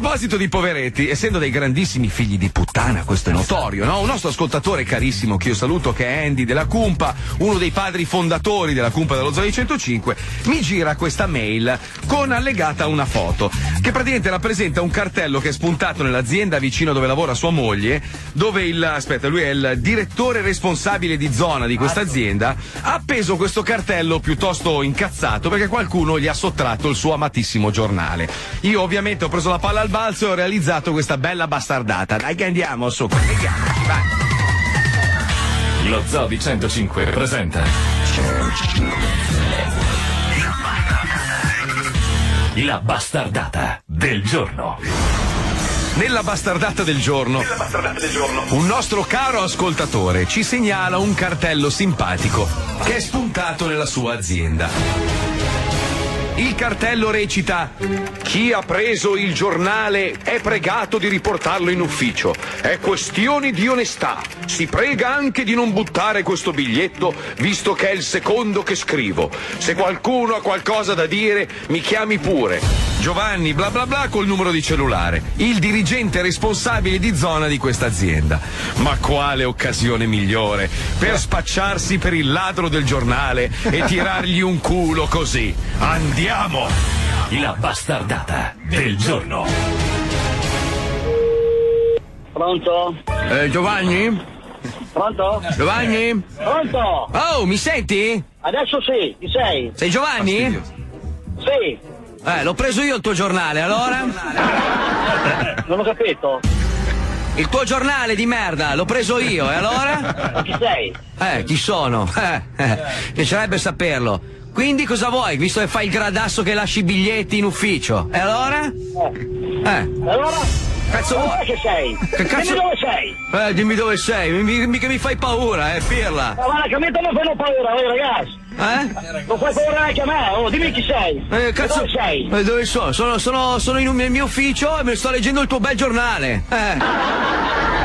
proposito di poveretti, essendo dei grandissimi figli di puttana, questo è notorio, no? Un nostro ascoltatore carissimo che io saluto, che è Andy della Cumpa, uno dei padri fondatori della Cumpa dello Zoo 105, mi gira questa mail con allegata una foto che praticamente rappresenta un cartello che è spuntato nell'azienda vicino dove lavora sua moglie, dove il, aspetta, lui è il direttore responsabile di zona di questa azienda, ha appeso questo cartello piuttosto incazzato perché qualcuno gli ha sottratto il suo amatissimo giornale. Io ovviamente ho preso la palla al balzo e ho realizzato questa bella bastardata. Dai che andiamo su, colleghiamoci, vai. Lo Zoo di 105 presenta La bastardata del giorno. Nella bastardata del giorno, un nostro caro ascoltatore ci segnala un cartello simpatico che è spuntato nella sua azienda. Il cartello recita: Chi ha preso il giornale è pregato di riportarlo in ufficio. È questione di onestà. Si prega anche di non buttare questo biglietto, visto che è il secondo che scrivo. Se qualcuno ha qualcosa da dire, mi chiami pure. Giovanni, bla bla bla, col numero di cellulare. Il dirigente responsabile di zona di questa azienda. Ma quale occasione migliore per spacciarsi per il ladro del giornale e tirargli un culo così? Andiamo! La bastardata del giorno. Pronto? Eh, Giovanni? Pronto? Giovanni? Pronto? Oh, mi senti? Adesso sì, chi sei? Sei Giovanni? Sì, Eh, l'ho preso io il tuo giornale, allora? non ho capito. Il tuo giornale di merda, l'ho preso io, e allora? Ma chi sei? Eh, chi sono? Eh, eh, piacerebbe saperlo. Quindi cosa vuoi, visto che fai il gradasso che lasci i biglietti in ufficio? E allora? Eh. Eh, Allora? cazzo Dove vuoi? che sei? Che cazzo- Dimmi dove sei? Eh, dimmi dove sei, mi- mi- mica mi fai paura, eh, pirla. Ma guarda, che a me non fanno paura, oh, ragazzi. Eh? Non fai paura neanche a me, oh, dimmi chi sei. Eh, cazzo. Dove sei? Eh, dove sono? Sono, sono, sono in un- nel mio ufficio e mi sto leggendo il tuo bel giornale. Eh.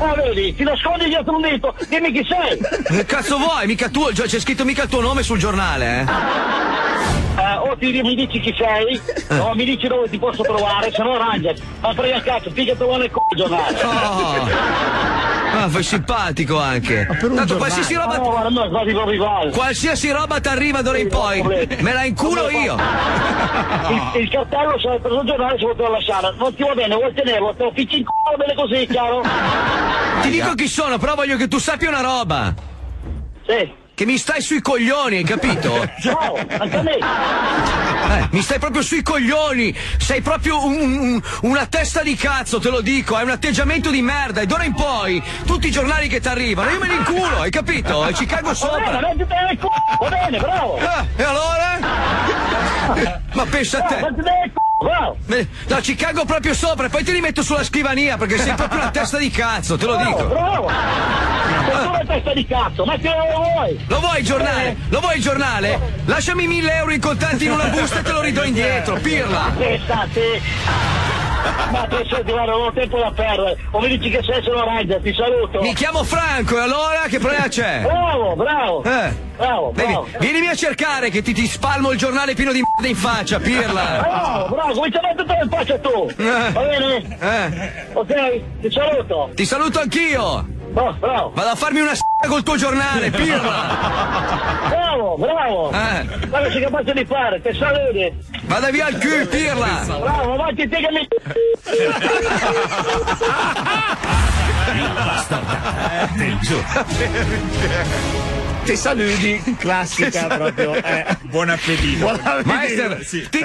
Ah, vedi, ti nascondi dietro un dito. Dimmi chi sei. Che cazzo vuoi? Mica tu, c'è scritto mica il tuo nome sul giornale, eh? Eh, o ti, mi dici chi sei, o mi dici dove ti posso trovare, se no arrangiati. Ma frega cazzo, pigliatelo nel c***o il giornale. Oh. Ah, fai simpatico anche. Tanto qualsiasi no, roba. guarda, no, quasi proprio uguale. Qualsiasi roba ti arriva d'ora in poi, me la inculo io. Il, il cartello se l'hai preso il giornale se lo devo lasciare. Non ti va bene, vuoi tenerlo, te lo ficci in va bene così, chiaro? Ti dico chi sono, però voglio che tu sappia una roba. Sì. Che mi stai sui coglioni, hai capito? Ciao, anche a me. Eh, mi stai proprio sui coglioni! Sei proprio un- un- una testa di cazzo, te lo dico, hai un atteggiamento di merda e d'ora in poi tutti i giornali che ti arrivano, io me li inculo, hai capito? E ci cago Va bene, sopra. mettiti nel c***o, va bene, bravo. Ah, e allora? Ma pensa a te! Eh, No, ci cago proprio sopra e poi te li metto sulla scrivania perché sei proprio una testa di cazzo, te lo Bravo, dico. bravo. Sei una testa di cazzo, mettilo dove vuoi. Lo vuoi il giornale? Lo vuoi il giornale? Lasciami mille euro in contanti in una busta e te lo ridò indietro, pirla! Testa, te. Ma te senti, guarda, non ho tempo da perdere. O mi dici che sei se lo arrangia, ti saluto. Mi chiamo Franco e allora che problema c'è? Bravo, bravo. Eh. Bravo, Vedi, bravo. vienimi a cercare che ti, ti spalmo il giornale pieno di merda in faccia, pirla! Bravo, bravo, comincia a mettere in faccia tu. Eh. Va bene? Eh, Ok, ti saluto. ti saluto anch'io! Oh, bravo, Vado a farmi una s***a col tuo giornale, pirla! bravo, bravo. Eh. Guarda, sei capace di fare, te saluti. Vada via il culo, pirla! Bravo, avanti, te che mi... Del giorno. Ti saluti, classica proprio. Eh. Buon appetito. Buon appetito. Maestro, Sì. ti